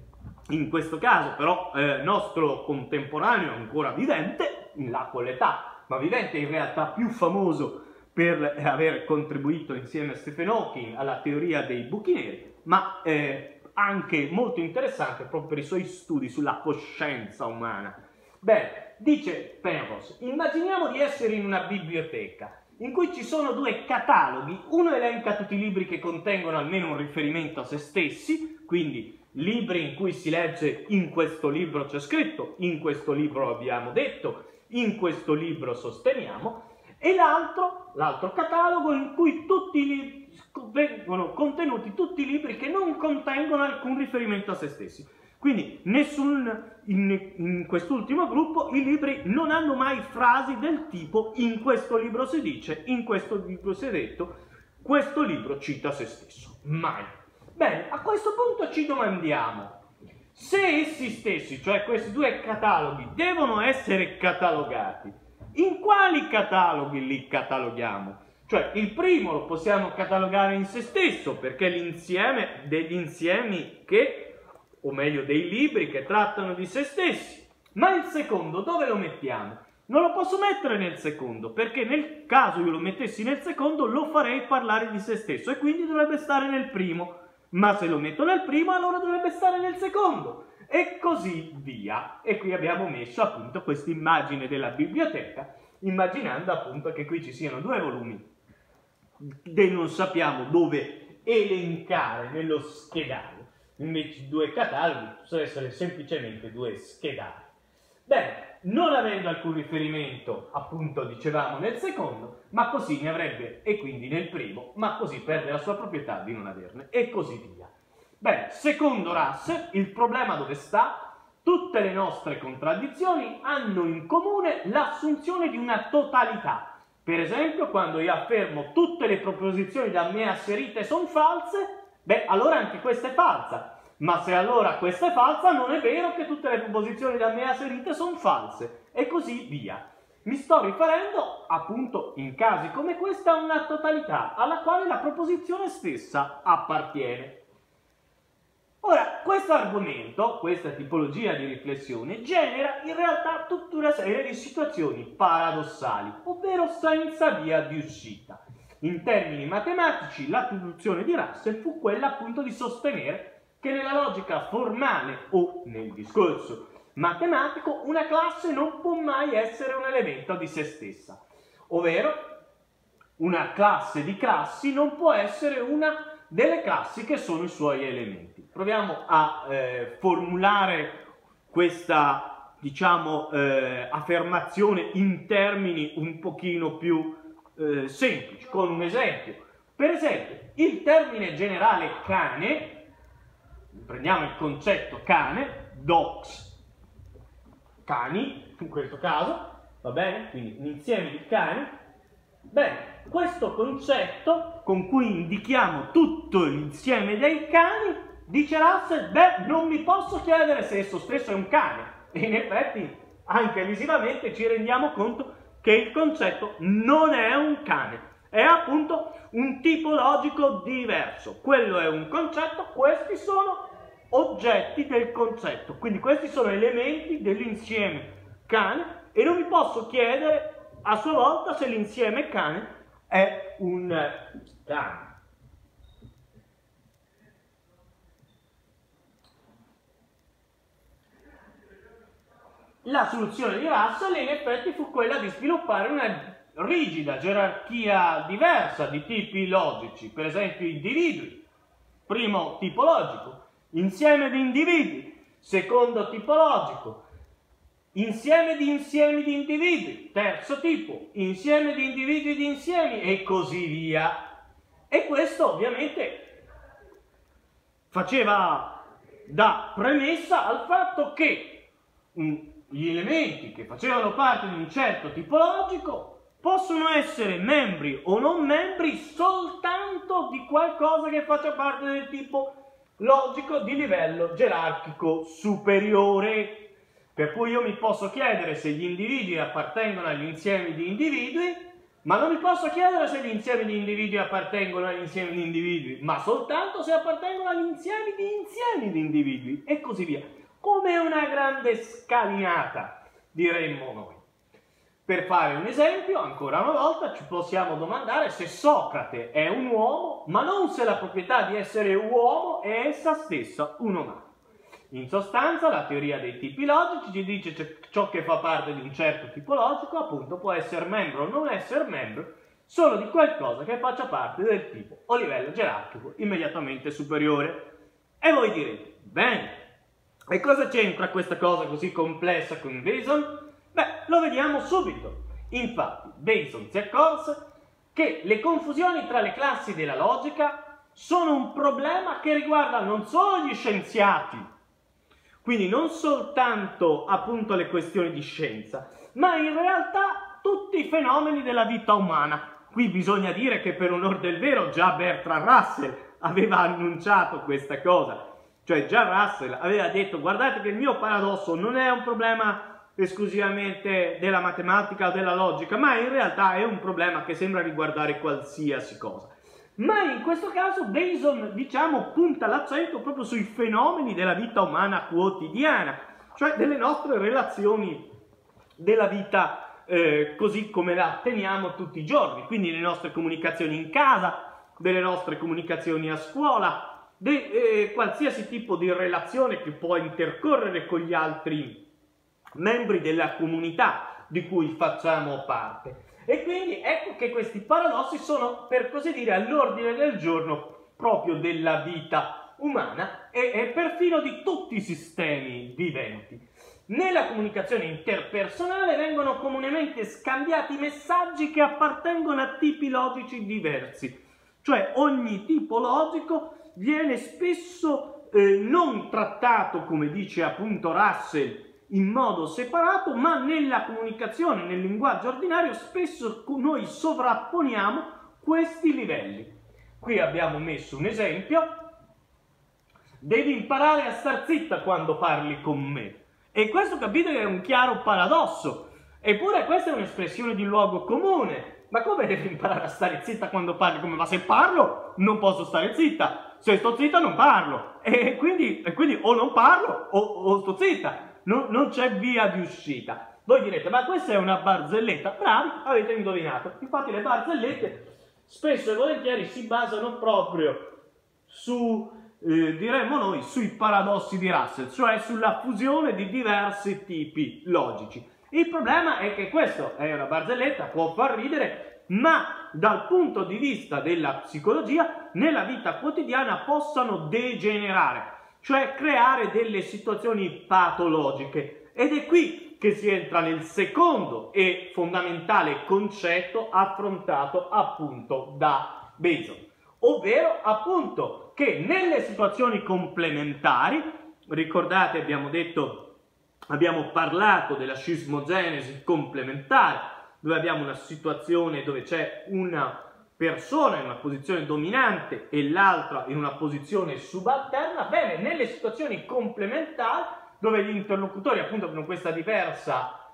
in questo caso però eh, nostro contemporaneo ancora vivente, là con l'età ma vivente in realtà più famoso per aver contribuito insieme a Stephen Hawking alla teoria dei buchi neri, ma eh, anche molto interessante proprio per i suoi studi sulla coscienza umana. Beh, dice Penrose, immaginiamo di essere in una biblioteca in cui ci sono due cataloghi, uno elenca tutti i libri che contengono almeno un riferimento a se stessi, quindi libri in cui si legge in questo libro c'è scritto, in questo libro abbiamo detto, in questo libro sosteniamo, e l'altro, l'altro catalogo in cui tutti vengono contenuti tutti i libri che non contengono alcun riferimento a se stessi. Quindi nessun, in, in quest'ultimo gruppo i libri non hanno mai frasi del tipo in questo libro si dice, in questo libro si è detto, questo libro cita se stesso. Mai. Bene, a questo punto ci domandiamo, se essi stessi, cioè questi due cataloghi, devono essere catalogati, in quali cataloghi li cataloghiamo? Cioè il primo lo possiamo catalogare in se stesso perché l'insieme degli insiemi che, o meglio dei libri che trattano di se stessi. Ma il secondo dove lo mettiamo? Non lo posso mettere nel secondo perché nel caso io lo mettessi nel secondo lo farei parlare di se stesso e quindi dovrebbe stare nel primo ma se lo metto nel primo allora dovrebbe stare nel secondo e così via. E qui abbiamo messo appunto questa immagine della biblioteca, immaginando appunto che qui ci siano due volumi che non sappiamo dove elencare nello schedario. Invece due cataloghi possono essere semplicemente due schedari. Bene, non avendo alcun riferimento, appunto, dicevamo nel secondo, ma così ne avrebbe, e quindi nel primo, ma così perde la sua proprietà di non averne, e così via. Bene, secondo Russell, il problema dove sta? Tutte le nostre contraddizioni hanno in comune l'assunzione di una totalità. Per esempio, quando io affermo tutte le proposizioni da me asserite sono false, beh, allora anche questa è falsa. Ma se allora questa è falsa, non è vero che tutte le proposizioni da me asserite sono false, e così via. Mi sto riferendo, appunto, in casi come questo, a una totalità alla quale la proposizione stessa appartiene. Ora, questo argomento, questa tipologia di riflessione, genera in realtà tutta una serie di situazioni paradossali, ovvero senza via di uscita. In termini matematici, l'attribuzione di Russell fu quella appunto di sostenere che nella logica formale o nel discorso matematico una classe non può mai essere un elemento di se stessa, ovvero una classe di classi non può essere una delle classi che sono i suoi elementi. Proviamo a eh, formulare questa, diciamo, eh, affermazione in termini un pochino più eh, semplici, con un esempio. Per esempio, il termine generale cane prendiamo il concetto cane, dogs, cani, in questo caso, va bene? Quindi un insieme di cani. Bene, questo concetto con cui indichiamo tutto l'insieme dei cani, dice Russell, beh, non mi posso chiedere se esso stesso è un cane. E in effetti, anche visivamente, ci rendiamo conto che il concetto non è un cane, è appunto un tipo logico diverso. Quello è un concetto, questi sono oggetti del concetto, quindi questi sono elementi dell'insieme cane e non mi posso chiedere a sua volta se l'insieme cane è un cane. La soluzione di Russell in effetti fu quella di sviluppare una rigida gerarchia diversa di tipi logici, per esempio individui, primo tipologico, insieme di individui, secondo tipologico, insieme di insiemi di individui, terzo tipo, insieme di individui di insiemi e così via. E questo ovviamente faceva da premessa al fatto che gli elementi che facevano parte di un certo tipologico possono essere membri o non membri soltanto di qualcosa che faccia parte del tipo logico di livello gerarchico superiore. Per cui io mi posso chiedere se gli individui appartengono agli insiemi di individui, ma non mi posso chiedere se gli insiemi di individui appartengono agli insiemi di individui, ma soltanto se appartengono agli insiemi di insiemi di individui e così via. Come una grande scalinata, diremmo noi. Per fare un esempio, ancora una volta, ci possiamo domandare se Socrate è un uomo, ma non se la proprietà di essere uomo è essa stessa un umano. In sostanza la teoria dei tipi logici ci dice che ciò che fa parte di un certo tipo logico appunto può essere membro o non essere membro solo di qualcosa che faccia parte del tipo o livello gerarchico immediatamente superiore. E voi direte, bene, e cosa c'entra questa cosa così complessa con Mason? Beh, lo vediamo subito. Infatti, Bason si accorse che le confusioni tra le classi della logica sono un problema che riguarda non solo gli scienziati, quindi non soltanto appunto le questioni di scienza, ma in realtà tutti i fenomeni della vita umana. Qui bisogna dire che per onor del vero già Bertrand Russell aveva annunciato questa cosa, cioè già Russell aveva detto guardate che il mio paradosso non è un problema esclusivamente della matematica o della logica, ma in realtà è un problema che sembra riguardare qualsiasi cosa. Ma in questo caso Bason, diciamo, punta l'accento proprio sui fenomeni della vita umana quotidiana, cioè delle nostre relazioni della vita eh, così come la teniamo tutti i giorni, quindi le nostre comunicazioni in casa, delle nostre comunicazioni a scuola, di eh, qualsiasi tipo di relazione che può intercorrere con gli altri membri della comunità di cui facciamo parte. E quindi ecco che questi paradossi sono, per così dire, all'ordine del giorno proprio della vita umana e, e perfino di tutti i sistemi viventi. Nella comunicazione interpersonale vengono comunemente scambiati messaggi che appartengono a tipi logici diversi, cioè ogni tipo logico viene spesso eh, non trattato, come dice appunto Russell, in modo separato, ma nella comunicazione, nel linguaggio ordinario, spesso noi sovrapponiamo questi livelli. Qui abbiamo messo un esempio. Devi imparare a star zitta quando parli con me. E questo capite che è un chiaro paradosso. Eppure questa è un'espressione di luogo comune. Ma come devi imparare a stare zitta quando parli con me? Ma se parlo non posso stare zitta. Se sto zitta non parlo. E quindi, e quindi o non parlo o, o sto zitta non, non c'è via di uscita. Voi direte, ma questa è una barzelletta. Bravi, avete indovinato. Infatti le barzellette spesso e volentieri si basano proprio su, eh, diremmo noi, sui paradossi di Russell, cioè sulla fusione di diversi tipi logici. Il problema è che questo è una barzelletta, può far ridere, ma dal punto di vista della psicologia, nella vita quotidiana possano degenerare cioè creare delle situazioni patologiche. Ed è qui che si entra nel secondo e fondamentale concetto affrontato appunto da Bason, ovvero appunto che nelle situazioni complementari, ricordate abbiamo detto, abbiamo parlato della scismogenesi complementare, dove abbiamo una situazione dove c'è una persona in una posizione dominante e l'altra in una posizione subalterna, bene, nelle situazioni complementari dove gli interlocutori appunto hanno questa diversa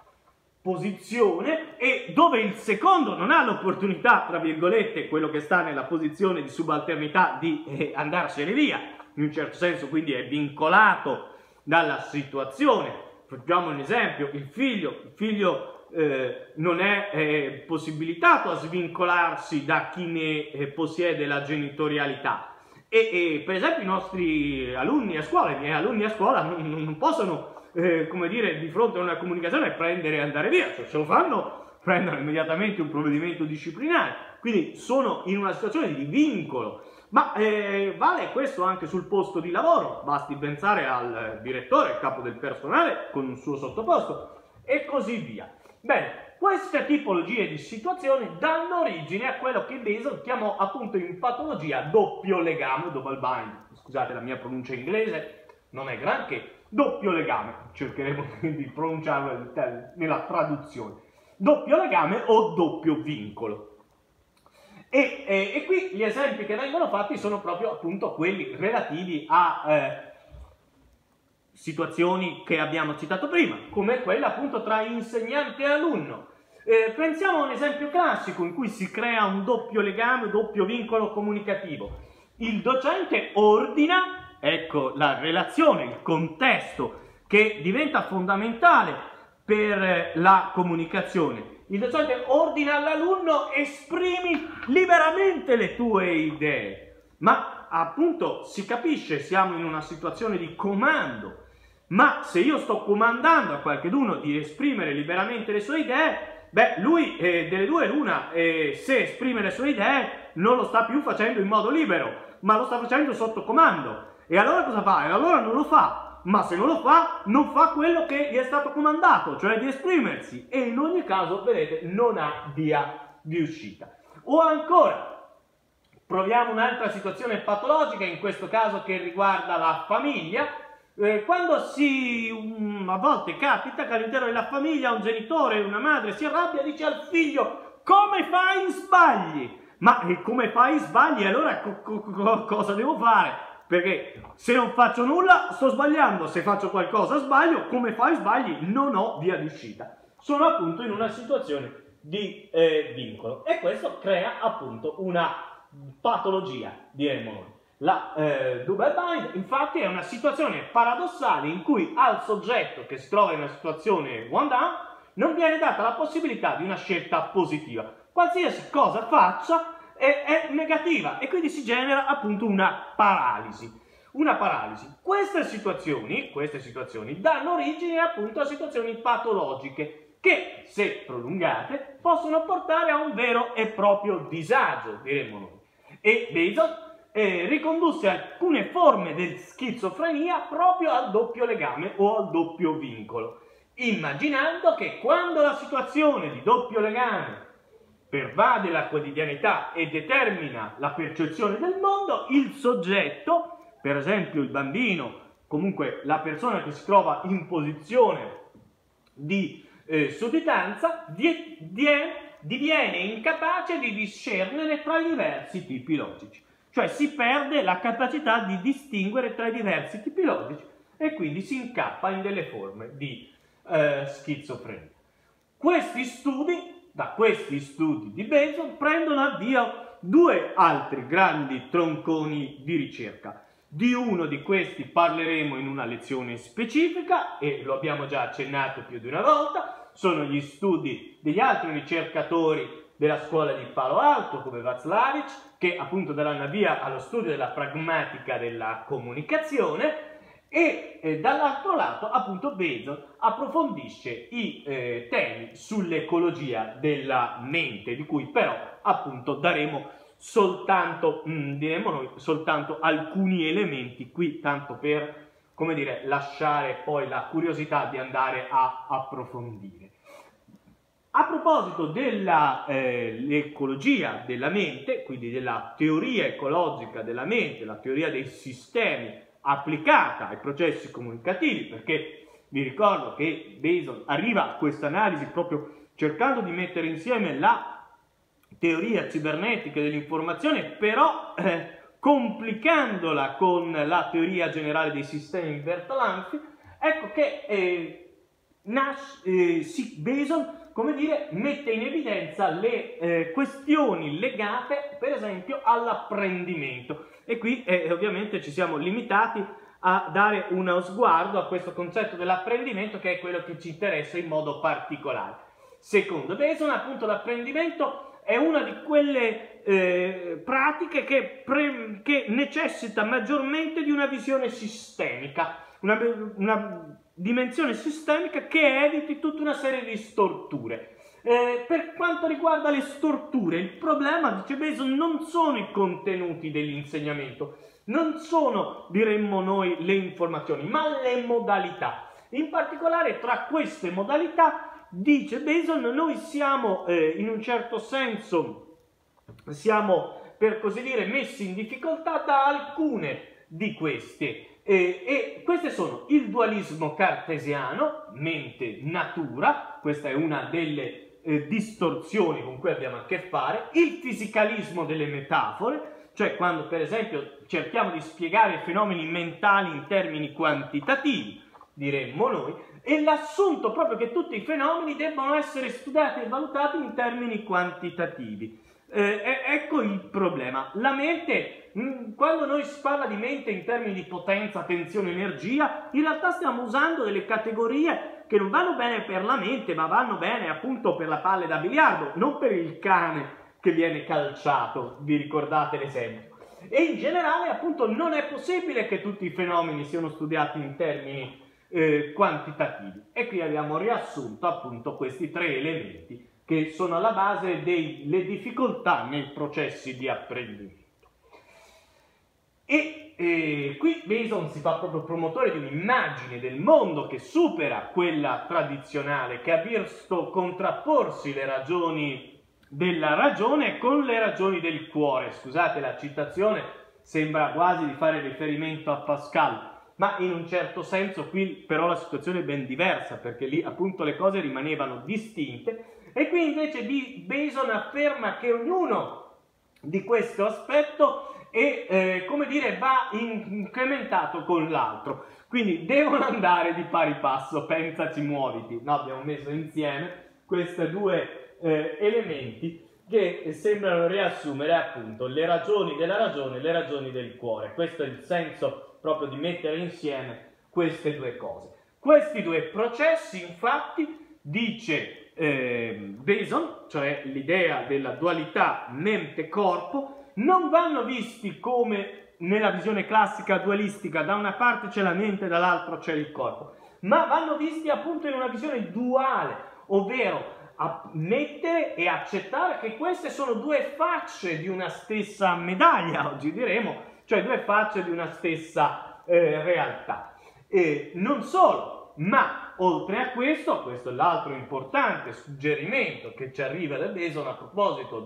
posizione e dove il secondo non ha l'opportunità, tra virgolette, quello che sta nella posizione di subalternità di eh, andarsene via, in un certo senso quindi è vincolato dalla situazione. Facciamo un esempio, il figlio, il figlio eh, non è eh, possibilitato a svincolarsi da chi ne eh, possiede la genitorialità. E, e, per esempio i nostri alunni a scuola, i miei alunni a scuola non, non possono eh, come dire, di fronte a una comunicazione prendere e andare via, cioè se lo fanno prendono immediatamente un provvedimento disciplinare, quindi sono in una situazione di vincolo. Ma eh, vale questo anche sul posto di lavoro, basti pensare al direttore, al capo del personale con un suo sottoposto e così via. Bene, queste tipologie di situazioni danno origine a quello che Basil chiamò appunto in patologia doppio legame, double bind. Scusate la mia pronuncia inglese, non è granché, doppio legame, cercheremo di pronunciarlo nella traduzione, doppio legame o doppio vincolo. E, e, e, qui gli esempi che vengono fatti sono proprio appunto quelli relativi a eh, situazioni che abbiamo citato prima, come quella appunto tra insegnante e alunno. Eh, pensiamo a un esempio classico in cui si crea un doppio legame, un doppio vincolo comunicativo. Il docente ordina Ecco la relazione, il contesto che diventa fondamentale per la comunicazione. Il docente ordina all'alunno esprimi liberamente le tue idee, ma appunto si capisce, siamo in una situazione di comando, ma se io sto comandando a qualcuno di esprimere liberamente le sue idee, beh, lui eh, delle due l'una, eh, se esprime le sue idee non lo sta più facendo in modo libero, ma lo sta facendo sotto comando. E allora cosa fa? E allora non lo fa. Ma se non lo fa, non fa quello che gli è stato comandato, cioè di esprimersi. E in ogni caso, vedete, non ha via di uscita. O ancora, proviamo un'altra situazione patologica, in questo caso che riguarda la famiglia. Eh, quando si, um, a volte capita che all'interno della famiglia un genitore, una madre si arrabbia e dice al figlio come fai in sbagli? Ma eh, come fai in sbagli? Allora co- co- cosa devo fare? Perché se non faccio nulla sto sbagliando, se faccio qualcosa sbaglio, come fai sbagli? Non ho via di uscita. Sono appunto in una situazione di eh, vincolo e questo crea appunto una patologia, diremmo noi. La eh, double bind infatti è una situazione paradossale in cui al soggetto che si trova in una situazione one down non viene data la possibilità di una scelta positiva. Qualsiasi cosa faccia è, è negativa e quindi si genera appunto una paralisi. Una paralisi. Queste situazioni, queste situazioni danno origine appunto a situazioni patologiche che, se prolungate, possono portare a un vero e proprio disagio, diremmo noi. E Bezos eh, ricondusse alcune forme di schizofrenia proprio al doppio legame o al doppio vincolo, immaginando che quando la situazione di doppio legame pervade la quotidianità e determina la percezione del mondo, il soggetto, per esempio il bambino, comunque la persona che si trova in posizione di eh, sudditanza, die, die, diviene incapace di discernere tra i diversi tipi logici. Cioè si perde la capacità di distinguere tra i diversi tipi logici e quindi si incappa in delle forme di eh, schizofrenia. Questi studi da questi studi di Benson prendono avvio due altri grandi tronconi di ricerca. Di uno di questi parleremo in una lezione specifica e lo abbiamo già accennato più di una volta, sono gli studi degli altri ricercatori della scuola di Palo Alto come Václavic che appunto daranno via allo studio della pragmatica della comunicazione e eh, dall'altro lato appunto Bezos approfondisce i eh, temi sull'ecologia della mente di cui però appunto daremo soltanto, mh, mm, diremo noi, soltanto alcuni elementi qui tanto per come dire lasciare poi la curiosità di andare a approfondire a proposito dell'ecologia eh, della mente quindi della teoria ecologica della mente la teoria dei sistemi applicata ai processi comunicativi, perché vi ricordo che Bason arriva a questa analisi proprio cercando di mettere insieme la teoria cibernetica dell'informazione, però eh, complicandola con la teoria generale dei sistemi vertolanti, Ecco che eh, Nash, eh, Bason, come dire, mette in evidenza le eh, questioni legate, per esempio, all'apprendimento. E qui eh, ovviamente ci siamo limitati a dare uno sguardo a questo concetto dell'apprendimento che è quello che ci interessa in modo particolare. Secondo Bason, appunto, l'apprendimento è una di quelle eh, pratiche che, pre- che, necessita maggiormente di una visione sistemica, una, una, dimensione sistemica che eviti tutta una serie di storture. Eh, per quanto riguarda le storture, il problema, dice Bason, non sono i contenuti dell'insegnamento, non sono, diremmo noi, le informazioni, ma le modalità. In particolare tra queste modalità Dice Bason, noi siamo eh, in un certo senso, siamo per così dire messi in difficoltà da alcune di queste. Eh, e queste sono il dualismo cartesiano, mente-natura, questa è una delle eh, distorsioni con cui abbiamo a che fare, il fisicalismo delle metafore, cioè quando per esempio cerchiamo di spiegare fenomeni mentali in termini quantitativi, diremmo noi, e l'assunto proprio che tutti i fenomeni debbano essere studiati e valutati in termini quantitativi. Eh, ecco il problema. La mente, quando noi si parla di mente in termini di potenza, tensione, energia, in realtà stiamo usando delle categorie che non vanno bene per la mente, ma vanno bene appunto per la palla da biliardo, non per il cane che viene calciato. Vi ricordate l'esempio? E in generale, appunto, non è possibile che tutti i fenomeni siano studiati in termini eh, quantitativi. E qui abbiamo riassunto appunto questi tre elementi che sono alla base delle difficoltà nei processi di apprendimento. E eh, qui Mason si fa proprio promotore di un'immagine del mondo che supera quella tradizionale, che ha visto contrapporsi le ragioni della ragione con le ragioni del cuore. Scusate la citazione, sembra quasi di fare riferimento a Pascal, ma in un certo senso qui però la situazione è ben diversa perché lì appunto le cose rimanevano distinte e qui invece Bason afferma che ognuno di questo aspetto è, eh, come dire, va incrementato con l'altro. Quindi devono andare di pari passo, pensaci, muoviti. No, abbiamo messo insieme questi due eh, elementi che sembrano riassumere appunto le ragioni della ragione e le ragioni del cuore. Questo è il senso proprio di mettere insieme queste due cose. Questi due processi, infatti, dice eh, Bason, cioè l'idea della dualità mente-corpo, non vanno visti come nella visione classica dualistica, da una parte c'è la mente, dall'altra c'è il corpo, ma vanno visti appunto in una visione duale, ovvero mettere e accettare che queste sono due facce di una stessa medaglia, oggi diremo, cioè due facce di una stessa eh, realtà. E non solo, ma oltre a questo, questo è l'altro importante suggerimento che ci arriva da Beson a proposito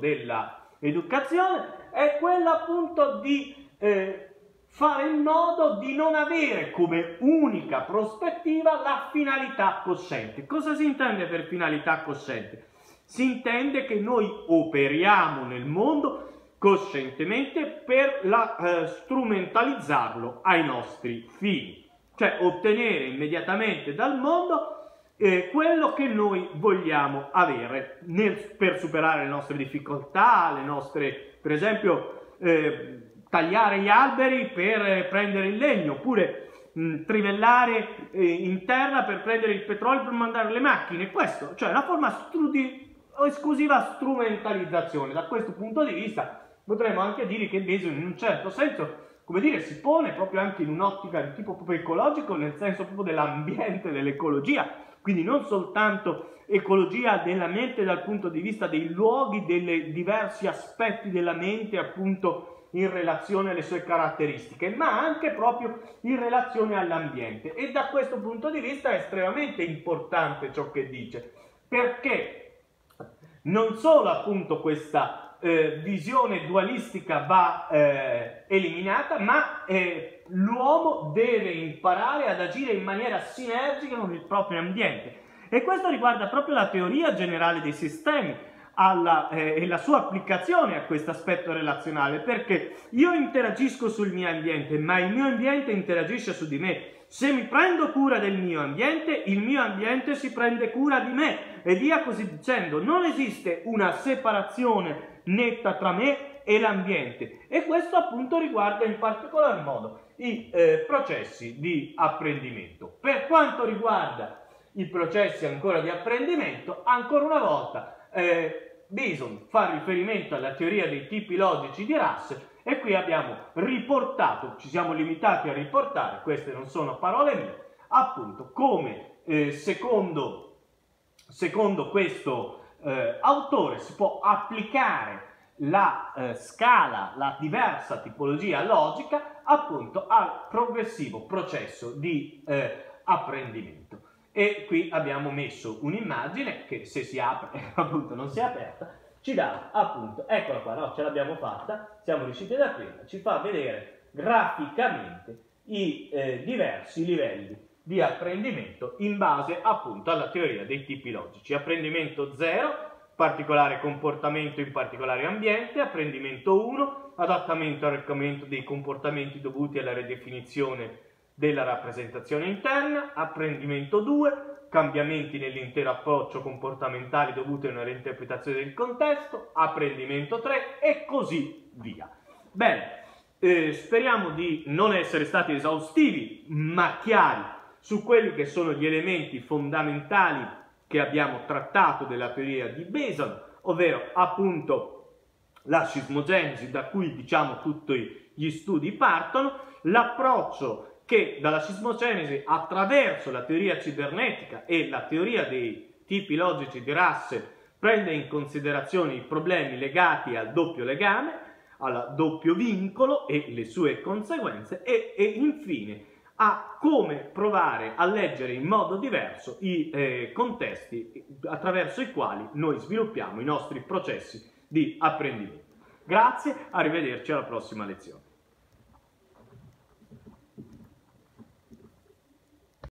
dell'educazione, è quello appunto di eh, fare in modo di non avere come unica prospettiva la finalità cosciente. Cosa si intende per finalità cosciente? Si intende che noi operiamo nel mondo coscientemente per la, eh, strumentalizzarlo ai nostri fini, cioè ottenere immediatamente dal mondo eh, quello che noi vogliamo avere nel, per superare le nostre difficoltà, le nostre, per esempio, eh, tagliare gli alberi per prendere il legno, oppure mh, trivellare eh, in terra per prendere il petrolio per mandare le macchine. Questo, cioè una forma di esclusiva strumentalizzazione. Da questo punto di vista potremmo anche dire che Bason in un certo senso, come dire, si pone proprio anche in un'ottica di tipo proprio ecologico, nel senso proprio dell'ambiente, dell'ecologia, quindi non soltanto ecologia della mente dal punto di vista dei luoghi, dei diversi aspetti della mente, appunto in relazione alle sue caratteristiche, ma anche proprio in relazione all'ambiente. E da questo punto di vista è estremamente importante ciò che dice, perché non solo appunto questa eh, visione dualistica va eh, eliminata, ma eh, l'uomo deve imparare ad agire in maniera sinergica con il proprio ambiente. E questo riguarda proprio la teoria generale dei sistemi. alla, eh, e la sua applicazione a questo aspetto relazionale, perché io interagisco sul mio ambiente, ma il mio ambiente interagisce su di me. Se mi prendo cura del mio ambiente, il mio ambiente si prende cura di me e via così dicendo. Non esiste una separazione netta tra me e l'ambiente e questo appunto riguarda in particolar modo i eh, processi di apprendimento. Per quanto riguarda i processi ancora di apprendimento, ancora una volta eh, Bison fa riferimento alla teoria dei tipi logici di Russell e qui abbiamo riportato, ci siamo limitati a riportare, queste non sono parole mie, appunto come eh, secondo, secondo, questo eh, autore si può applicare la eh, scala, la diversa tipologia logica appunto al progressivo processo di eh, apprendimento. E qui abbiamo messo un'immagine che se si apre, appunto non si è aperta, ci dà appunto, eccola qua, no, ce l'abbiamo fatta, siamo riusciti ad aprirla, ci fa vedere graficamente i eh, diversi livelli di apprendimento in base appunto alla teoria dei tipi logici. Apprendimento 0, particolare comportamento in particolare ambiente, apprendimento 1, adattamento al recamento dei comportamenti dovuti alla ridefinizione della rappresentazione interna, apprendimento 2, cambiamenti nell'intero approccio comportamentale dovuti a una reinterpretazione del contesto, apprendimento 3 e così via. Bene, eh, speriamo di non essere stati esaustivi ma chiari su quelli che sono gli elementi fondamentali che abbiamo trattato della teoria di Beson, ovvero appunto la sismogenesi da cui diciamo tutti gli studi partono, l'approccio che dalla sismogenesi attraverso la teoria cibernetica e la teoria dei tipi logici di Russell prende in considerazione i problemi legati al doppio legame, al doppio vincolo e le sue conseguenze e, e infine a come provare a leggere in modo diverso i eh, contesti attraverso i quali noi sviluppiamo i nostri processi di apprendimento. Grazie, arrivederci alla prossima lezione.